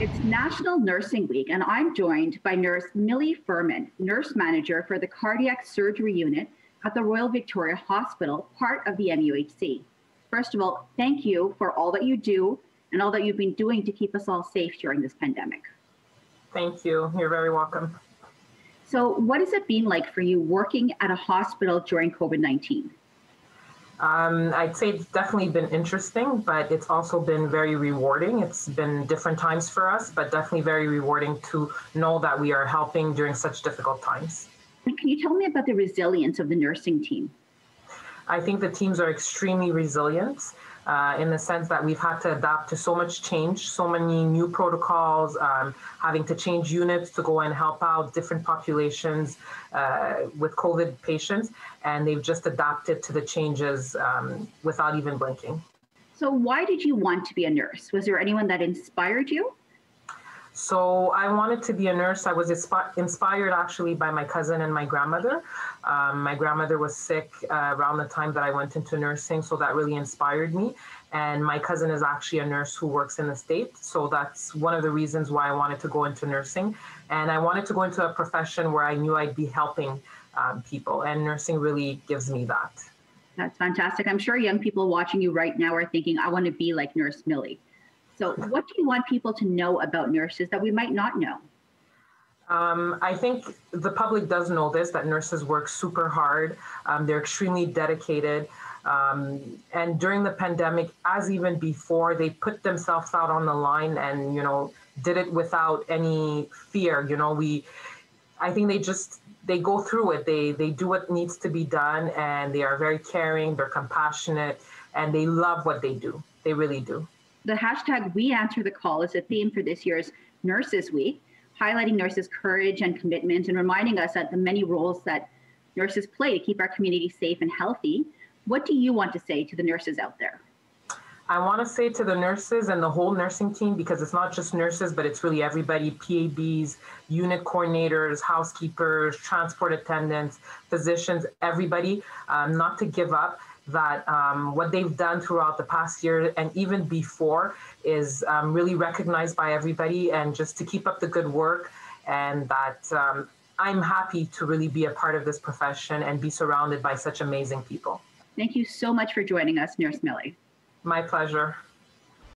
It's National Nursing Week, and I'm joined by nurse Millie Firmin, nurse manager for the cardiac surgery unit at the Royal Victoria Hospital, part of the MUHC. First of all, thank you for all that you do and all that you've been doing to keep us all safe during this pandemic. Thank you. You're very welcome. So, what has it been like for you working at a hospital during COVID 19? Um, I'd say it's definitely been interesting, but it's also been very rewarding. It's been different times for us, but definitely very rewarding to know that we are helping during such difficult times. Can you tell me about the resilience of the nursing team? I think the teams are extremely resilient uh, in the sense that we've had to adapt to so much change, so many new protocols, um, having to change units to go and help out different populations uh, with COVID patients, and they've just adapted to the changes um, without even blinking. So, why did you want to be a nurse? Was there anyone that inspired you? So I wanted to be a nurse. I was inspi- inspired actually by my cousin and my grandmother. Um, my grandmother was sick uh, around the time that I went into nursing, so that really inspired me. And my cousin is actually a nurse who works in the state, so that's one of the reasons why I wanted to go into nursing. And I wanted to go into a profession where I knew I'd be helping um, people, and nursing really gives me that. That's fantastic. I'm sure young people watching you right now are thinking, I want to be like Nurse Millie. So, what do you want people to know about nurses that we might not know? Um, I think the public does know this that nurses work super hard. Um, they're extremely dedicated. Um, and during the pandemic, as even before, they put themselves out on the line and, you know, did it without any fear. You know, we, I think they just, they go through it. They, they do what needs to be done and they are very caring, they're compassionate, and they love what they do. They really do the hashtag We Answer the Call is a theme for this year's Nurses Week, highlighting nurses' courage and commitment and reminding us that the many roles that nurses play to keep our community safe and healthy. What do you want to say to the nurses out there? I want to say to the nurses and the whole nursing team, because it's not just nurses, but it's really everybody PABs, unit coordinators, housekeepers, transport attendants, physicians, everybody, um, not to give up that um, what they've done throughout the past year and even before is um, really recognized by everybody and just to keep up the good work and that um, I'm happy to really be a part of this profession and be surrounded by such amazing people. Thank you so much for joining us, Nurse Millie. My pleasure.